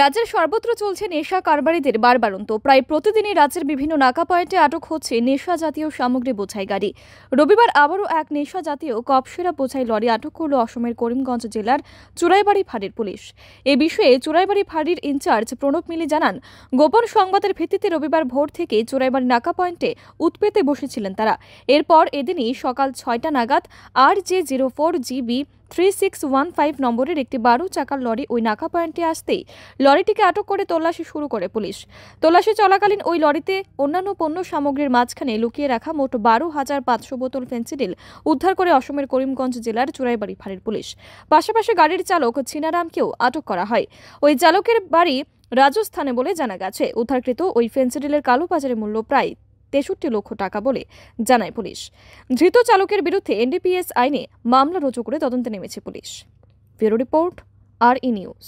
রাজ্যের সর্বত্র চলছে নেশা কারবারিদের বারবারন্ত। প্রায় প্রতিদিনই রাজ্যের বিভিন্ন নাকা পয়েন্টে আটক হচ্ছে নেশা জাতীয় সামগ্রী বোঝাই গাড়ি। রবিবার আবারও এক নেশা জাতীয় কপসেরা বোঝাই লরি আটক করল অসমের করিমগঞ্জ জেলার চুরাইবাড়ি ফাঁড়ির পুলিশ। এ বিষয়ে চুরাইবাড়ি ফাঁড়ির ইনচার্জ প্রণব মিলি জানান, গোপন সংবাদের ভিত্তিতে রবিবার ভোর থেকে চুরাইবাড়ি নাকা পয়েন্টে উৎপেতে বসেছিলেন তারা। এরপর এদিনই সকাল ছয়টা নাগাদ R J zero four GB three six one five নম্বরের একটি বারো চাকার লরি ওই নাকা পয়েন্টে আসতেই লরিটিকে আটক করে তল্লাশি শুরু করে পুলিশ। তল্লাশি চলাকালীন ওই লরিতে অন্যান্য পণ্য সামগ্রীর মাঝখানে লুকিয়ে রাখা মোট বারো হাজার পাঁচশো বোতল ফেন্সিডিল উদ্ধার করে অসমের করিমগঞ্জ জেলার চুরাইবাড়ি ফাঁড়ির পুলিশ। পাশাপাশি গাড়ির চালক ছিনারামকেও আটক করা হয়। ওই চালকের বাড়ি রাজস্থানে বলে জানা গেছে। উদ্ধারকৃত ওই ফেন্সিডিলের কালো বাজারের মূল্য প্রায় তেষট্টি লক্ষ টাকা বলে জানায় পুলিশ। ধৃত চালকের বিরুদ্ধে এনডিপিএস আইনে মামলা রুজু করে তদন্তে নেমেছে police. Bureau report R E news.